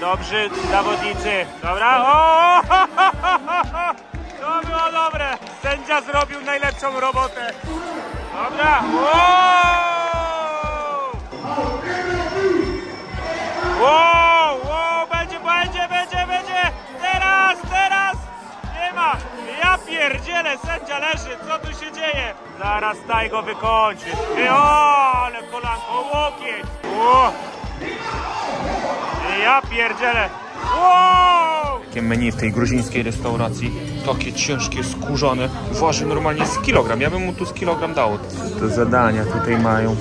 Dobrzy zawodnicy. Dobra. O! To było dobre. Sędzia zrobił najlepszą robotę. Dobra. Wow! Wow, będzie, będzie, będzie, będzie. Teraz, teraz. Nie ma. Ja pierdzielę, sędzia leży. Co tu się dzieje? Zaraz daj go wykończyć. Ty, O, ale kolanko, łokieć. O. Ja pierdzielę. Wow! Takie menu w tej gruzińskiej restauracji. Takie ciężkie, skórzone. Waży normalnie z kilogram. Ja bym mu tu z kilogram dał. Te zadania tutaj mają.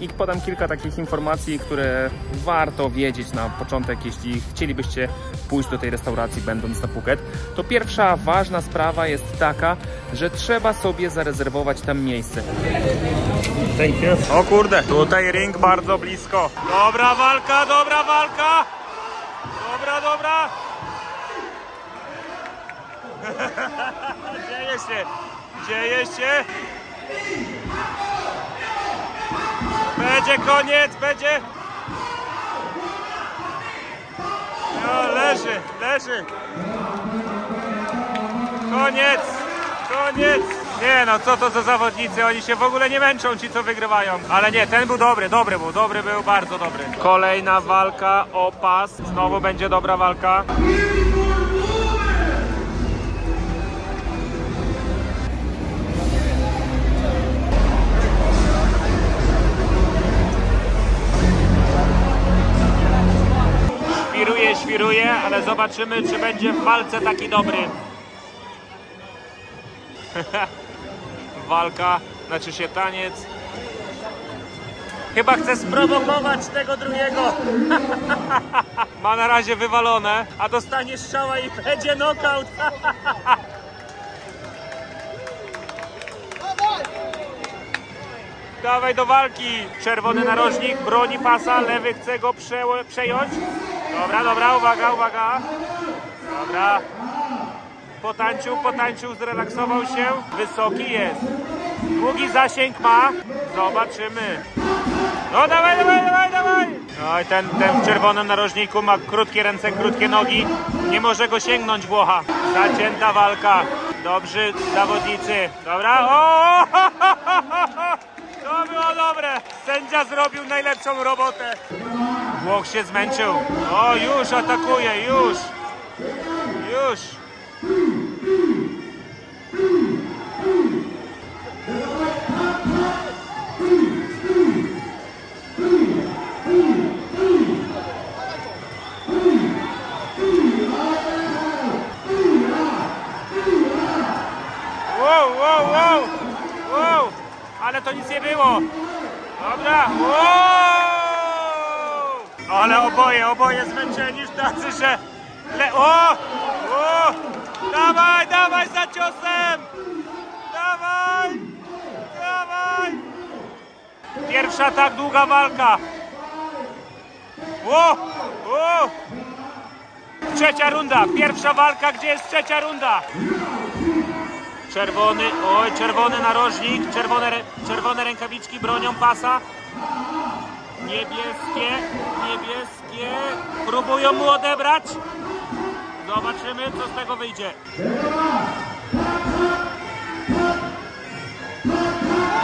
I podam kilka takich informacji, które warto wiedzieć na początek, jeśli chcielibyście pójść do tej restauracji będąc na Phuket. To pierwsza ważna sprawa jest taka, że trzeba sobie zarezerwować tam miejsce. Thank you. O kurde, tutaj ring bardzo blisko. Dobra walka, dobra walka. Dobra, dobra. Dzieje się, dzieje się. Będzie koniec, będzie. No, leży, leży. Koniec, koniec. Nie no, co to za zawodnicy, oni się w ogóle nie męczą, ci co wygrywają. Ale nie, ten był dobry, dobry był, dobry był, bardzo dobry. Kolejna walka o pas, znowu będzie dobra walka. Świruje, ale zobaczymy, czy będzie w walce taki dobry. Walka, znaczy się taniec. Chyba chce sprowokować tego drugiego. Ma na razie wywalone, a dostanie strzała i będzie knockout. Dawaj do walki. Czerwony narożnik broni pasa, lewy chce go prze przejąć. Dobra, dobra, uwaga, uwaga. Dobra. Potańczył, potańczył, zrelaksował się. Wysoki jest. Długi zasięg ma. Zobaczymy. No dawaj, dawaj, dawaj, dawaj. No i ten, ten w czerwonym narożniku ma krótkie ręce, krótkie nogi. Nie może go sięgnąć Włocha. Zacięta walka. Dobrzy zawodnicy. Dobra. O! To było dobre. Sędzia zrobił najlepszą robotę. Włoch się zmęczył. O, już atakuje, już. Już. Wow, wow, wow, wow, ale to nic nie było. Dobra, wow! Ale oboje, oboje zmęczeni już tacy, że... Le... O! O! Dawaj, dawaj za ciosem! Dawaj! Dawaj! Pierwsza tak długa walka. O! O! Trzecia runda, pierwsza walka, gdzie jest trzecia runda? Czerwony, oj, czerwony narożnik, czerwone, czerwone rękawiczki bronią pasa. Niebieskie, niebieskie. Próbują mu odebrać. Zobaczymy, co z tego wyjdzie.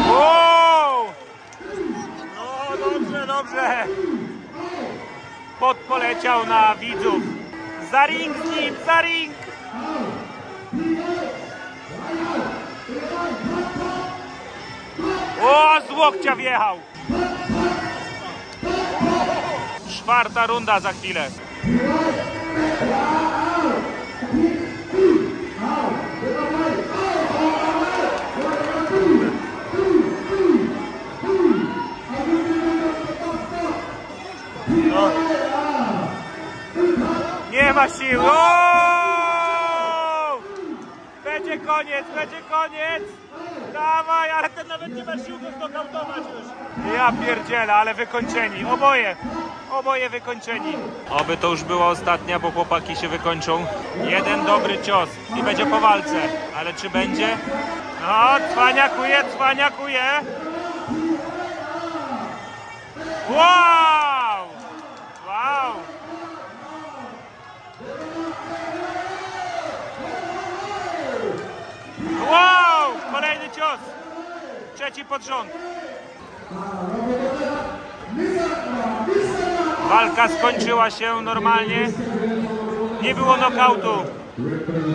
Wow! No dobrze, dobrze. Pod poleciał na widzów. Za ring z nim, za ring! O, z łokcia wjechał. Czwarta runda za chwilę. No. Nie ma sił. O! Będzie koniec, będzie koniec! Dawaj, ale ten nawet nie ma sił go znokautować już. Ja pierdzielę, ale wykończeni, oboje. Oboje wykończeni. Oby to już była ostatnia, bo chłopaki się wykończą. Jeden dobry cios i będzie po walce. Ale czy będzie? No, cwaniakuje, cwaniakuje. Wow! Wow! Kolejny cios. Trzeci pod rząd. Walka skończyła się normalnie. Nie było nokautu.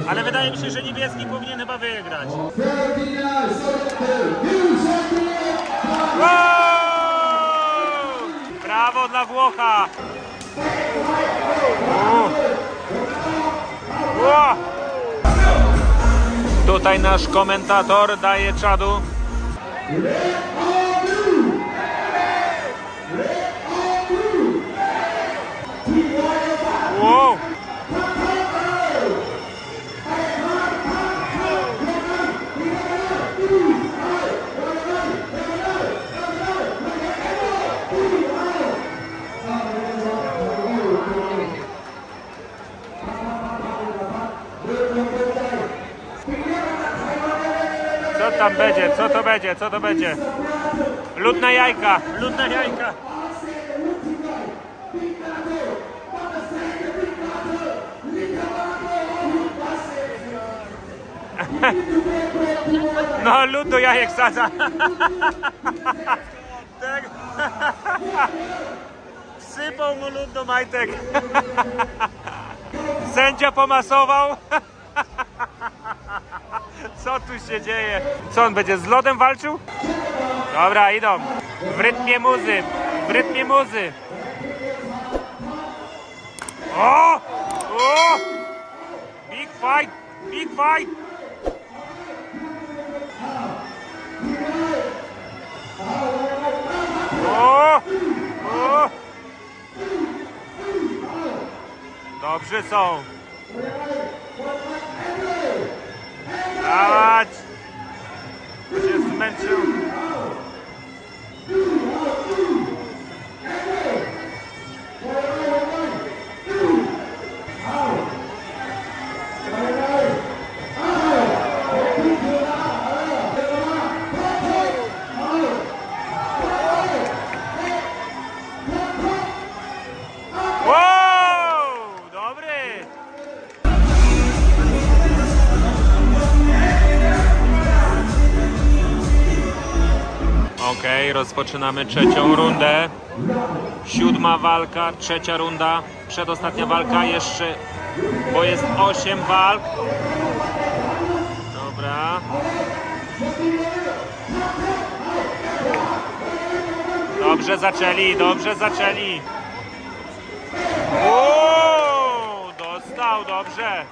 Ale wydaje mi się, że niebieski powinien chyba wygrać. Wow! Brawo dla Włocha! Wow! Wow! Tutaj nasz komentator daje czadu. Co to będzie? Co to będzie? Ludne jajka! Ludne jajka! No, lud do jajek sadza. Tak. Wsypał mu lud do majtek. Sędzia pomasował. Co tu się dzieje? Co on będzie z lodem walczył? Dobra, idą. W rytmie muzy. W rytmie muzy. O! O! Big fight! Big fight! O! O! Dobrzy są. Dawać! Bo się zmęczył. Rozpoczynamy trzecią rundę. Siódma walka, trzecia runda. Przedostatnia walka jeszcze, bo jest osiem walk. Dobra. Dobrze zaczęli, dobrze zaczęli. Uuu, dostał, dobrze.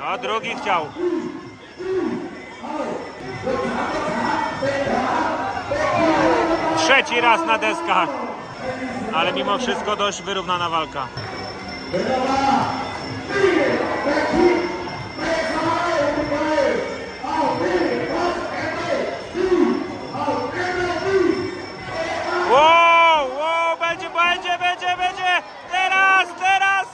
No, drugi chciał. Trzeci raz na deskach. Ale mimo wszystko dość wyrównana walka. Wow, wow, będzie, będzie, będzie, będzie! Teraz, teraz!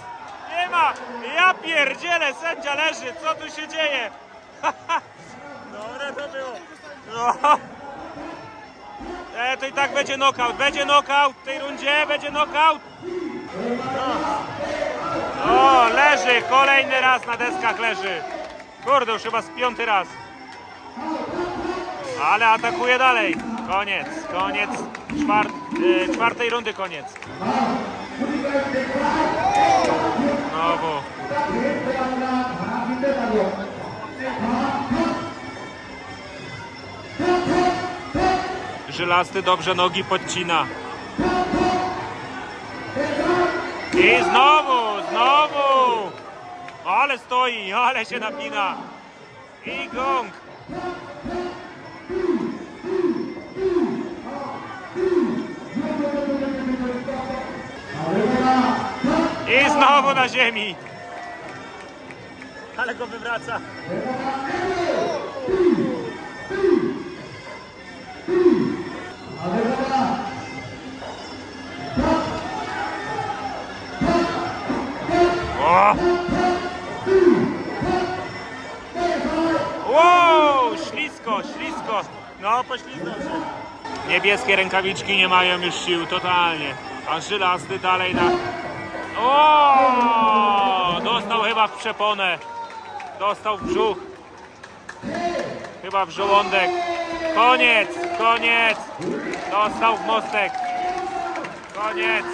Nie ma! Ja pierdzielę, sędzia leży, co tu się dzieje? Dobre to było. No. E, to i tak będzie knockout, będzie knockout w tej rundzie, będzie knockout. No. O, leży, kolejny raz na deskach leży. Kurde, już chyba z piąty raz. Ale atakuje dalej. Koniec, koniec czwart, y, czwartej rundy, koniec. Znowu. Żylasty dobrze nogi podcina. I znowu, znowu. Ale stoi, ale się napina. I gong. I znowu na ziemi. Ale go wywraca. Ślisko, ślisko. No, poślizgnął się. Niebieskie rękawiczki nie mają już sił, totalnie. A żylasty dalej na... O! Dostał chyba w przeponę. Dostał w brzuch. Chyba w żołądek. Koniec, koniec. Dostał w mostek. Koniec.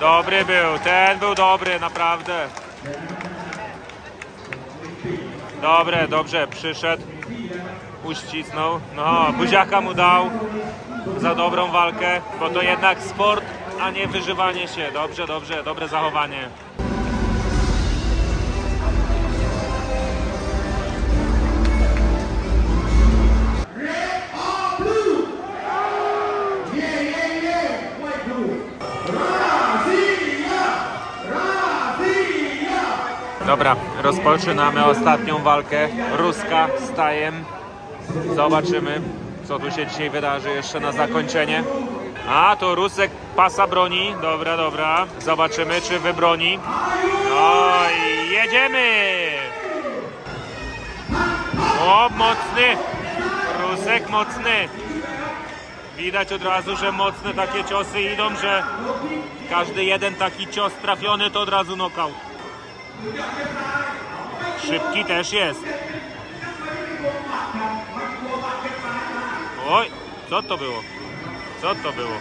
Dobry był, ten był dobry, naprawdę. Dobre, dobrze, przyszedł, uścisnął, no, buziaka mu dał za dobrą walkę, bo to jednak sport, a nie wyżywanie się. Dobrze, dobrze, dobre zachowanie. Dobra, rozpoczynamy ostatnią walkę. Ruska z Tajem. Zobaczymy, co tu się dzisiaj wydarzy jeszcze na zakończenie. A, to Rusek pasa broni. Dobra, dobra. Zobaczymy, czy wybroni. No i jedziemy! O, mocny! Rusek mocny. Widać od razu, że mocne takie ciosy idą, że każdy jeden taki cios trafiony to od razu knockout. Szybki też jest. Oj, co to było? Co to było?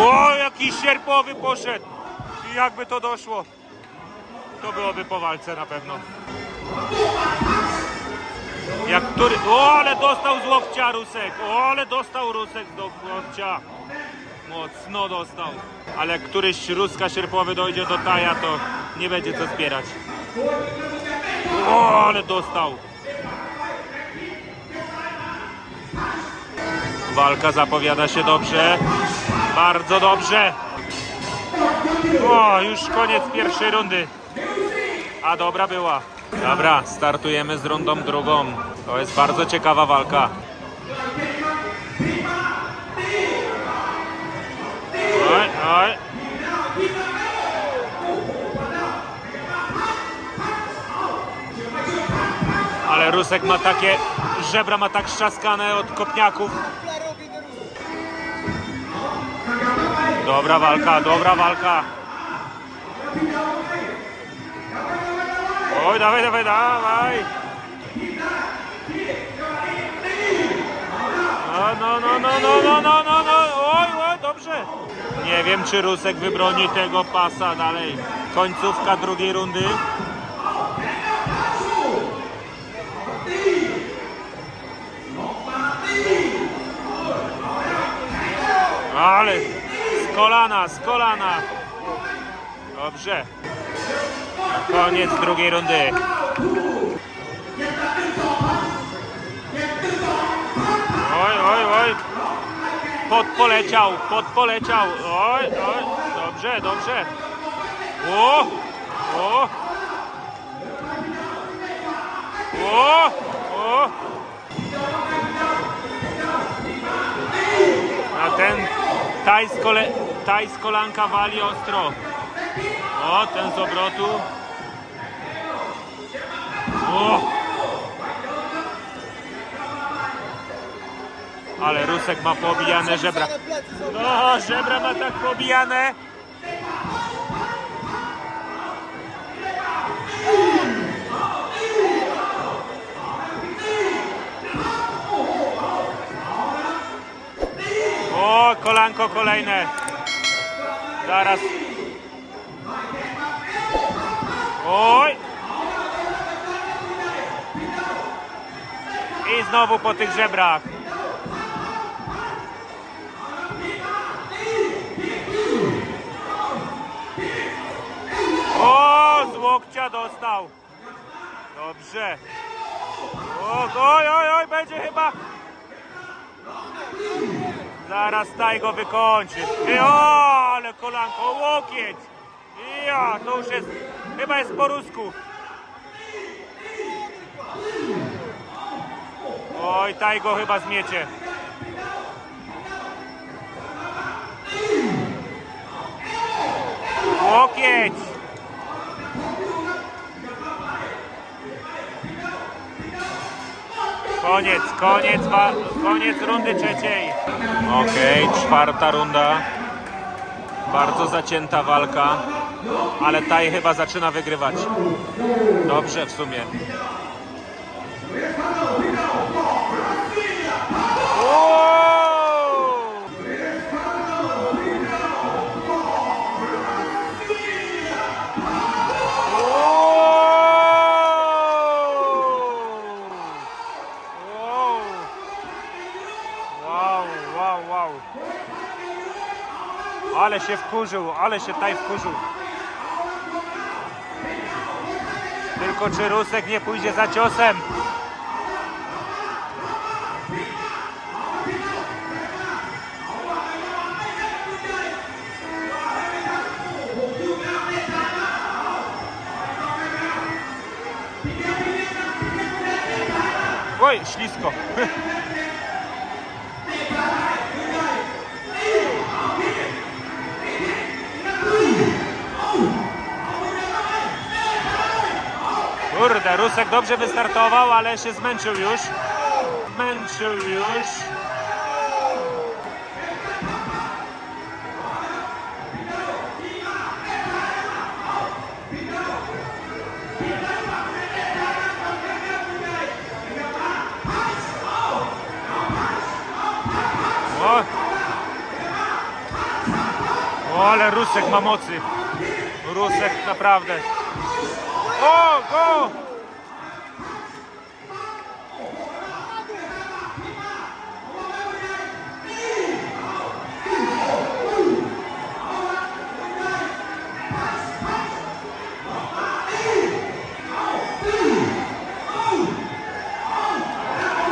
O, jaki sierpowy poszedł! I jakby to doszło, to byłoby po walce na pewno. Jak który... O, ale dostał z łokcia Rusek! O, ale dostał Rusek z łokcia! Mocno dostał. Ale jak któryś Ruska sierpowy dojdzie do Taja, to nie będzie co zbierać. O, ale dostał. Walka zapowiada się dobrze. Bardzo dobrze. O, już koniec pierwszej rundy. A dobra była. Dobra, startujemy z rundą drugą. To jest bardzo ciekawa walka. Oj, oj. Ale Rusek ma takie, żebra ma tak szczaskane od kopniaków. Dobra walka, dobra walka. Oj, dawaj, dawaj, dawaj. No, no, no, no, no, no, no, no, Nie wiem, czy Rusek wybroni tego pasa dalej. Końcówka drugiej rundy. Ale z kolana, z kolana. Dobrze. Koniec drugiej rundy. Podpoleciał, podpoleciał. Oj, oj. Dobrze, dobrze. O, o. O, o. A ten taj z, kole, taj z kolanka wali ostro. O, ten z obrotu. Ale Rusek ma pobijane żebra. No, żebra ma tak pobijane. O, kolanko kolejne. Zaraz. Oj. I znowu po tych żebrach. Dostał. Dobrze. Oj, oj, oj, będzie chyba. Zaraz taj go wykończy. I, o, ale kolanko, łokieć. Ja, to już jest, chyba jest po rusku. Oj, taj go chyba zmiecie. Łokieć. Koniec, koniec, koniec rundy trzeciej. Okej, czwarta runda. Bardzo zacięta walka, ale Taj chyba zaczyna wygrywać. Dobrze w sumie. Ale się wkurzył, ale się taj wkurzył. Tylko czy Rusek nie pójdzie za ciosem? Oj, ślisko. Kurde, Rusek dobrze wystartował, ale się zmęczył już. Zmęczył już. O. ale Rusek ma mocy. Rusek naprawdę. O, go!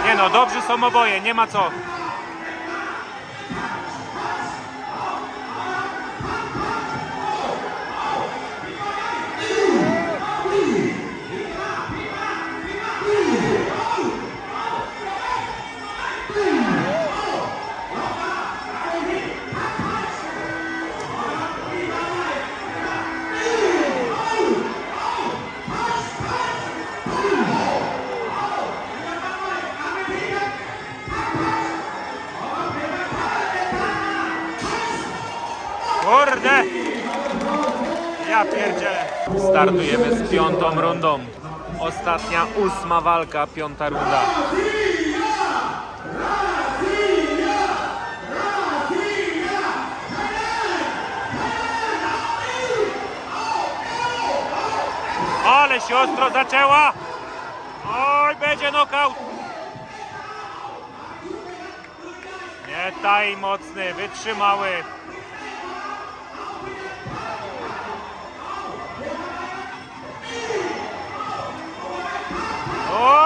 Nie no, dobrzy są oboje, nie ma co. Startujemy z piątą rundą. Ostatnia, ósma walka, piąta runda. Ale się ostro zaczęła! Oj, będzie knockout! Nie taj mocny, wytrzymały. O.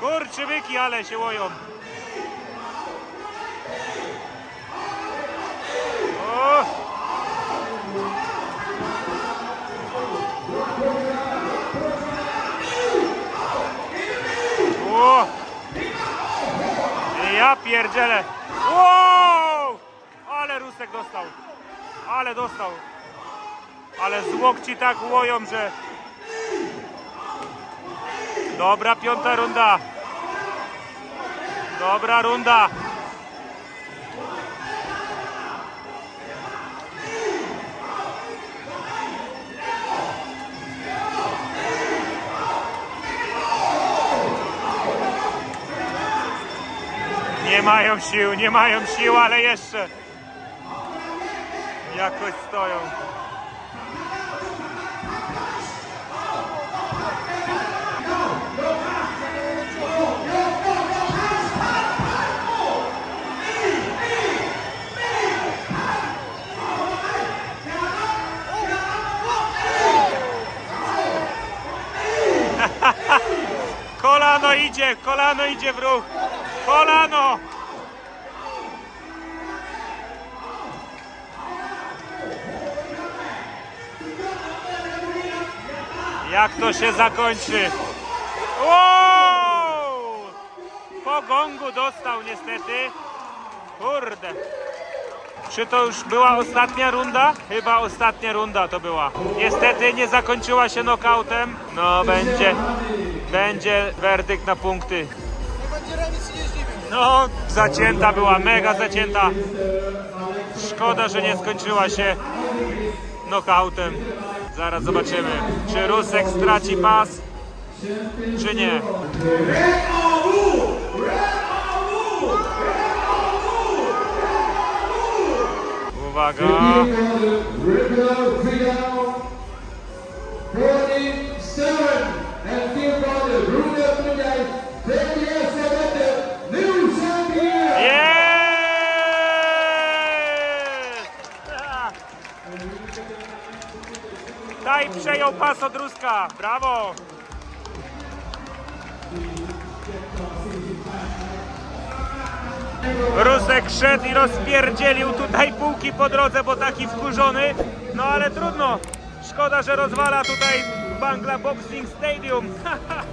Kurczybyki, ale się łoją. O. Ja pierdzielę. Wow! Ale Rusek dostał. Ale dostał. Ale z łokci tak łoją, że... Dobra piąta runda. Dobra runda. Nie mają sił, nie mają sił, ale jeszcze jakoś stoją. Kolano idzie, kolano idzie w ruch. Kolano! Jak to się zakończy? Wow! Po gongu dostał niestety. Kurde. Czy to już była ostatnia runda? Chyba ostatnia runda to była. Niestety nie zakończyła się nokautem. No będzie, będzie werdykt na punkty. No, zacięta była, mega zacięta. Szkoda, że nie skończyła się nokautem. Zaraz zobaczymy, czy Rusek straci pas, czy nie. Uwaga. Regular freedom 47 and give by the pas od Ruska. Brawo. Rusek szedł i rozpierdzielił tutaj półki po drodze, bo taki wkurzony. No ale trudno. Szkoda, że rozwala tutaj Bangla Boxing Stadium.